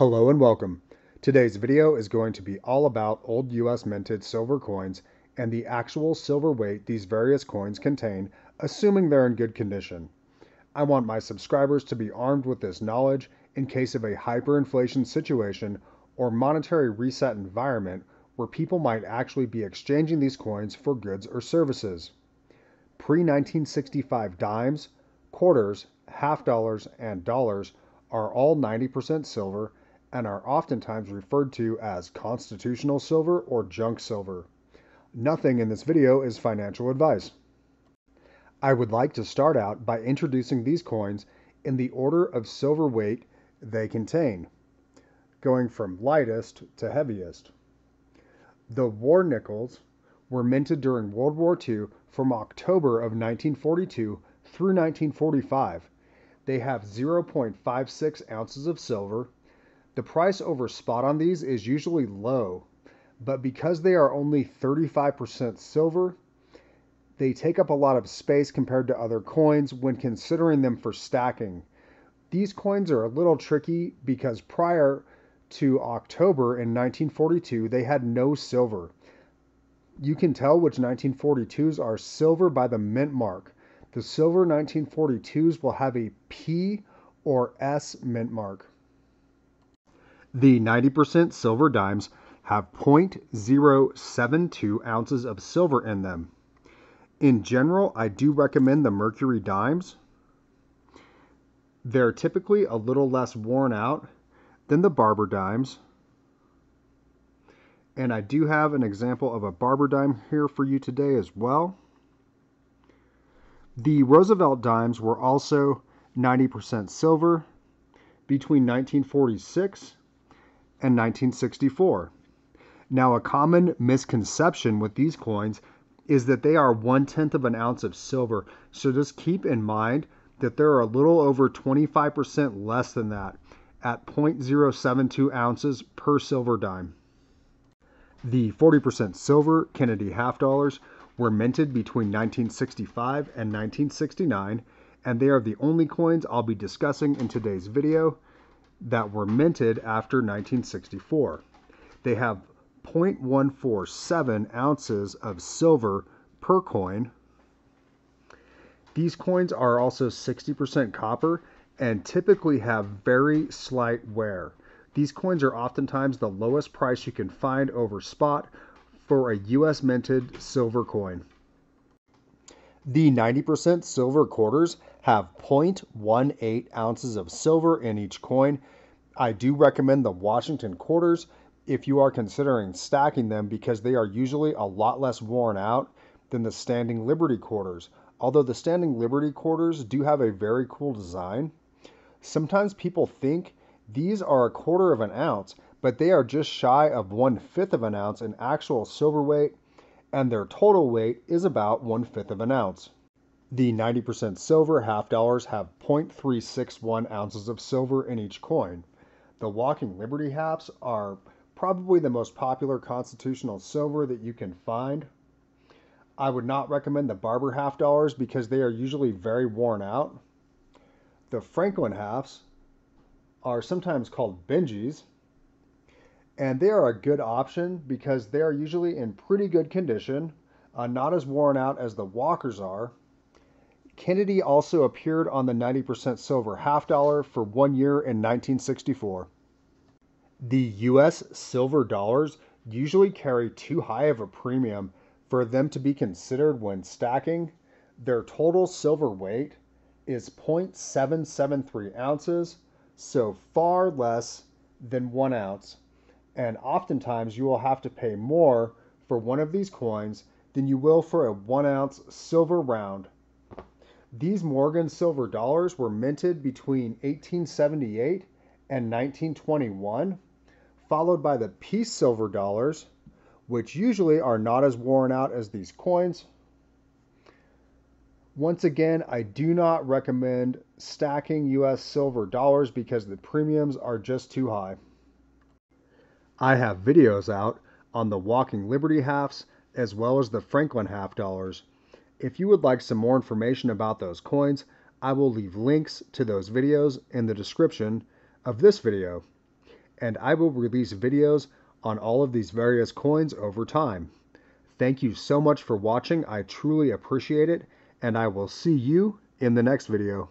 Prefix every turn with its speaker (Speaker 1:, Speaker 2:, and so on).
Speaker 1: Hello and welcome. Today's video is going to be all about old US minted silver coins and the actual silver weight these various coins contain, assuming they're in good condition. I want my subscribers to be armed with this knowledge in case of a hyperinflation situation or monetary reset environment where people might actually be exchanging these coins for goods or services. Pre 1965 dimes, quarters, half dollars, and dollars are all 90% silver and are oftentimes referred to as constitutional silver or junk silver. Nothing in this video is financial advice. I would like to start out by introducing these coins in the order of silver weight they contain, going from lightest to heaviest. The war nickels were minted during World War II from October of 1942 through 1945. They have 0.56 ounces of silver, the price over spot on these is usually low, but because they are only 35% silver, they take up a lot of space compared to other coins when considering them for stacking. These coins are a little tricky because prior to October in 1942, they had no silver. You can tell which 1942s are silver by the mint mark. The silver 1942s will have a P or S mint mark. The 90% silver dimes have 0.072 ounces of silver in them. In general, I do recommend the Mercury dimes. They're typically a little less worn out than the Barber dimes. And I do have an example of a Barber dime here for you today as well. The Roosevelt dimes were also 90% silver between 1946 and 1964. Now, a common misconception with these coins is that they are one tenth of an ounce of silver. So just keep in mind that they're a little over 25% less than that at 0.072 ounces per silver dime. The 40% silver Kennedy half dollars were minted between 1965 and 1969, and they are the only coins I'll be discussing in today's video that were minted after 1964. They have 0.147 ounces of silver per coin. These coins are also 60% copper and typically have very slight wear. These coins are oftentimes the lowest price you can find over spot for a US minted silver coin. The 90% silver quarters have 0.18 ounces of silver in each coin. I do recommend the Washington quarters if you are considering stacking them because they are usually a lot less worn out than the standing Liberty quarters. Although the standing Liberty quarters do have a very cool design, sometimes people think these are a quarter of an ounce, but they are just shy of one fifth of an ounce in actual silver weight and their total weight is about one fifth of an ounce. The 90% silver half dollars have 0.361 ounces of silver in each coin. The Walking Liberty halves are probably the most popular constitutional silver that you can find. I would not recommend the Barber half dollars because they are usually very worn out. The Franklin halves are sometimes called Benjis and they are a good option because they are usually in pretty good condition, uh, not as worn out as the Walkers are. Kennedy also appeared on the 90% silver half dollar for one year in 1964. The US silver dollars usually carry too high of a premium for them to be considered when stacking. Their total silver weight is 0.773 ounces, so far less than one ounce and oftentimes you will have to pay more for one of these coins than you will for a one ounce silver round. These Morgan silver dollars were minted between 1878 and 1921, followed by the peace silver dollars, which usually are not as worn out as these coins. Once again, I do not recommend stacking US silver dollars because the premiums are just too high. I have videos out on the Walking Liberty halves as well as the Franklin half dollars. If you would like some more information about those coins, I will leave links to those videos in the description of this video. and I will release videos on all of these various coins over time. Thank you so much for watching. I truly appreciate it, and I will see you in the next video.